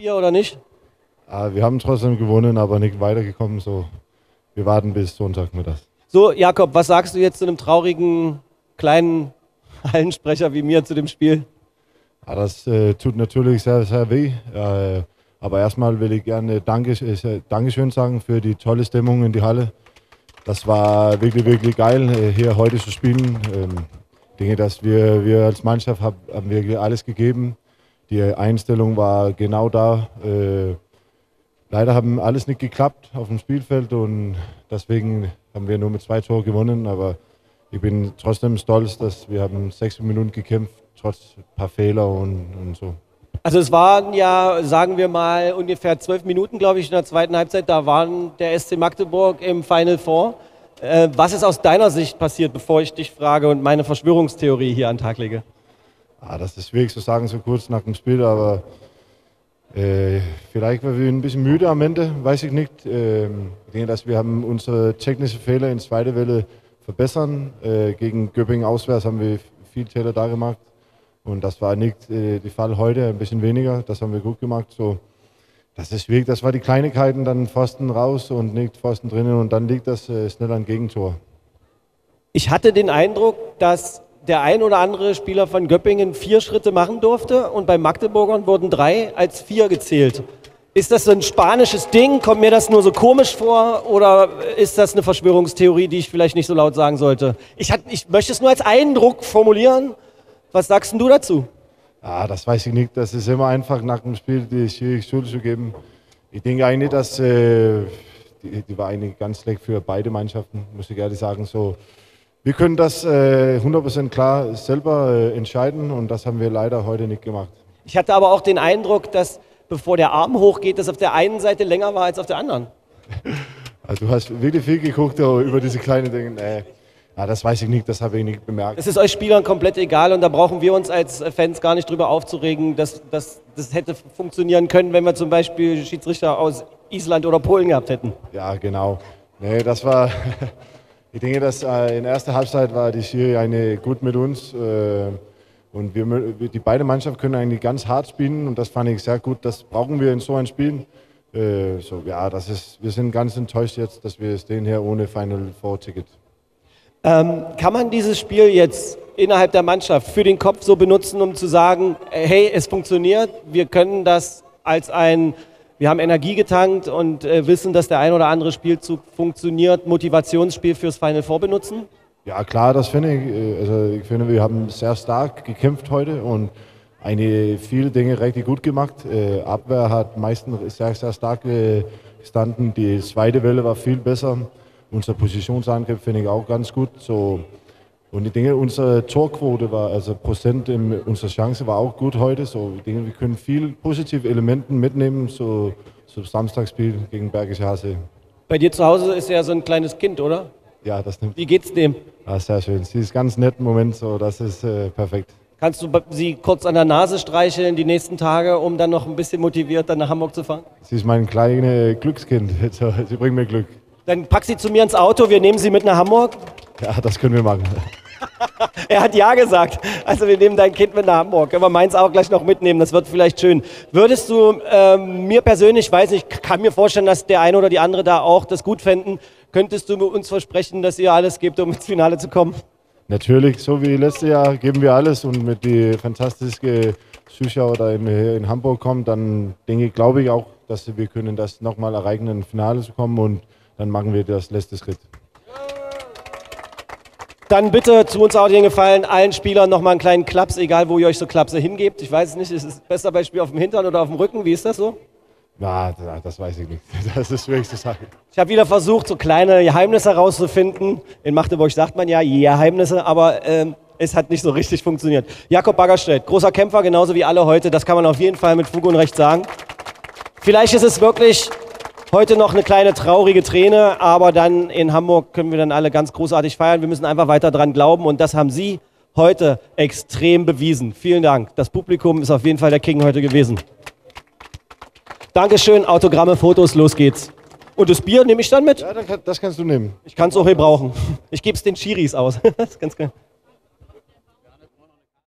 Bier oder nicht? Ah, wir haben trotzdem gewonnen, aber nicht weitergekommen. So, wir warten bis Sonntag mit das. So, Jakob, was sagst du jetzt zu einem traurigen kleinen Hallensprecher wie mir zu dem Spiel? Ja, das äh, tut natürlich sehr, sehr weh. Äh, aber erstmal will ich gerne Danke, äh, Dankeschön sagen für die tolle Stimmung in die Halle. Das war wirklich, wirklich geil, äh, hier heute zu spielen. Ähm, ich denke, dass wir, wir als Mannschaft haben, haben wirklich alles gegeben. Die Einstellung war genau da. Äh, leider haben alles nicht geklappt auf dem Spielfeld und deswegen haben wir nur mit zwei Toren gewonnen. Aber ich bin trotzdem stolz, dass wir haben sechs Minuten gekämpft, trotz ein paar Fehler und, und so. Also es waren ja, sagen wir mal, ungefähr zwölf Minuten, glaube ich, in der zweiten Halbzeit. Da waren der SC Magdeburg im Final Four. Äh, was ist aus deiner Sicht passiert, bevor ich dich frage und meine Verschwörungstheorie hier an den Tag lege? Ah, das ist schwierig zu sagen, so kurz nach dem Spiel, aber äh, vielleicht waren wir ein bisschen müde am Ende, weiß ich nicht. Ähm, ich denke, dass wir haben unsere technischen Fehler in zweiter Welle verbessern. Äh, gegen Göppingen auswärts haben wir viel Fehler da gemacht. Und das war nicht äh, der Fall heute, ein bisschen weniger. Das haben wir gut gemacht. So, das ist schwierig. Das war die Kleinigkeiten, dann Pfosten raus und nicht Pfosten drinnen und dann liegt das äh, schnell ein Gegentor. Ich hatte den Eindruck, dass der ein oder andere Spieler von Göppingen vier Schritte machen durfte und bei Magdeburgern wurden drei als vier gezählt. Ist das so ein spanisches Ding? Kommt mir das nur so komisch vor? Oder ist das eine Verschwörungstheorie, die ich vielleicht nicht so laut sagen sollte? Ich, hat, ich möchte es nur als Eindruck formulieren. Was sagst du dazu? Ja, das weiß ich nicht. Das ist immer einfach nach dem Spiel die Schuld zu geben. Ich denke eigentlich, dass äh, die, die, war eigentlich ganz schlecht für beide Mannschaften, muss ich ehrlich sagen. So, wir können das äh, 100% klar selber äh, entscheiden und das haben wir leider heute nicht gemacht. Ich hatte aber auch den Eindruck, dass bevor der Arm hochgeht, das auf der einen Seite länger war als auf der anderen. Also du hast wirklich viel geguckt über diese kleinen Dinge. Äh, ja, das weiß ich nicht, das habe ich nicht bemerkt. Es ist euch Spielern komplett egal und da brauchen wir uns als Fans gar nicht drüber aufzuregen, dass, dass das hätte funktionieren können, wenn wir zum Beispiel Schiedsrichter aus Island oder Polen gehabt hätten. Ja, genau. Nee, das war, ich denke, dass äh, in der ersten Halbzeit war die Schiri eine gut mit uns. Äh, und wir, die beiden Mannschaften können eigentlich ganz hart spielen und das fand ich sehr gut. Das brauchen wir in so einem Spiel. Äh, so, ja, das ist, wir sind ganz enttäuscht jetzt, dass wir stehen hier ohne Final Four Ticket. Ähm, kann man dieses Spiel jetzt innerhalb der Mannschaft für den Kopf so benutzen, um zu sagen, hey, es funktioniert, wir können das als ein, wir haben Energie getankt und äh, wissen, dass der ein oder andere Spielzug funktioniert, Motivationsspiel fürs Final Four benutzen? Ja, klar, das finde ich. Äh, also ich finde, wir haben sehr stark gekämpft heute und eine, viele Dinge richtig gut gemacht. Äh, Abwehr hat meistens sehr, sehr stark gestanden. Die zweite Welle war viel besser. Unser Positionsangriff finde ich auch ganz gut. So, und ich denke, unsere Torquote war, also Prozent, in, unsere Chance war auch gut heute. So, ich denke, wir können viel positive Elemente mitnehmen, so, so Samstagsspiel gegen Bergische Hase. Bei dir zu Hause ist ja so ein kleines Kind, oder? Ja, das nimmt. Wie geht's dem? Ja, sehr schön. Sie ist ganz nett im Moment, so, das ist äh, perfekt. Kannst du sie kurz an der Nase streicheln die nächsten Tage, um dann noch ein bisschen motiviert dann nach Hamburg zu fahren? Sie ist mein kleines Glückskind. Sie bringt mir Glück. Dann pack sie zu mir ins Auto, wir nehmen sie mit nach Hamburg. Ja, das können wir machen. er hat ja gesagt. Also wir nehmen dein Kind mit nach Hamburg. Können wir meins auch gleich noch mitnehmen. Das wird vielleicht schön. Würdest du ähm, mir persönlich, weiß ich, kann mir vorstellen, dass der eine oder die andere da auch das gut fänden, Könntest du uns versprechen, dass ihr alles gebt, um ins Finale zu kommen? Natürlich, so wie letztes Jahr geben wir alles und mit die fantastischen Zuschauer da in, in Hamburg kommen, dann denke ich, glaube ich auch, dass wir können das nochmal erreichen, ins Finale zu kommen und dann machen wir das letzte Schritt. Dann bitte zu uns auch den Gefallen, allen Spielern nochmal einen kleinen Klaps, egal wo ihr euch so Klapse hingebt. Ich weiß es nicht, ist es besser bei Spiel auf dem Hintern oder auf dem Rücken? Wie ist das so? Na, das weiß ich nicht. Das ist schwierig zu sagen. Ich habe wieder versucht, so kleine Geheimnisse herauszufinden. In Magdeburg sagt man ja Geheimnisse, aber ähm, es hat nicht so richtig funktioniert. Jakob Baggerstedt, großer Kämpfer, genauso wie alle heute. Das kann man auf jeden Fall mit Fug und Recht sagen. Vielleicht ist es wirklich heute noch eine kleine traurige Träne, aber dann in Hamburg können wir dann alle ganz großartig feiern. Wir müssen einfach weiter dran glauben und das haben Sie heute extrem bewiesen. Vielen Dank. Das Publikum ist auf jeden Fall der King heute gewesen. Dankeschön, Autogramme, Fotos, los geht's. Und das Bier nehme ich dann mit? Ja, das kannst du nehmen. Ich kann es auch hier brauchen. Ich gebe es den Chiris aus. das ist ganz geil.